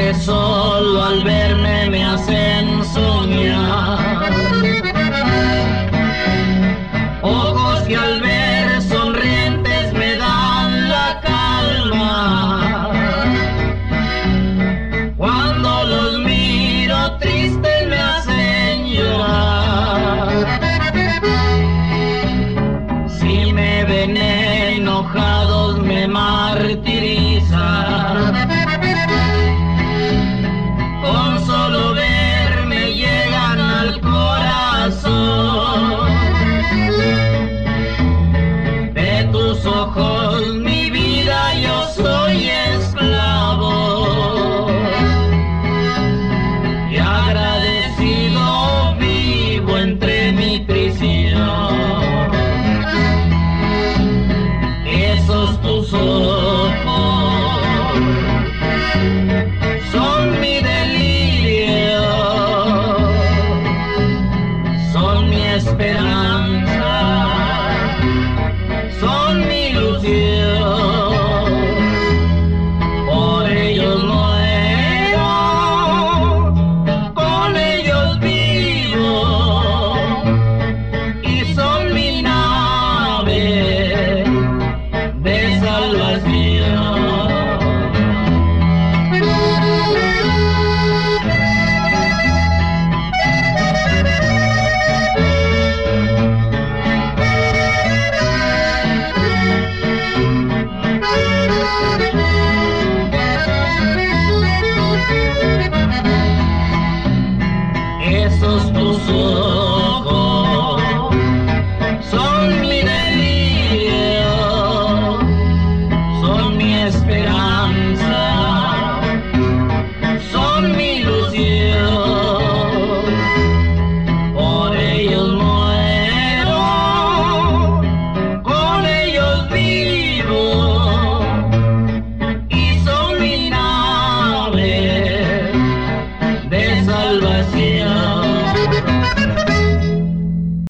que solo al verme me hacen soñar. Ojos que al ver sonrientes me dan la calma. Cuando los miro tristes me hacen llorar. Si me ven enojados me martirizan. Santos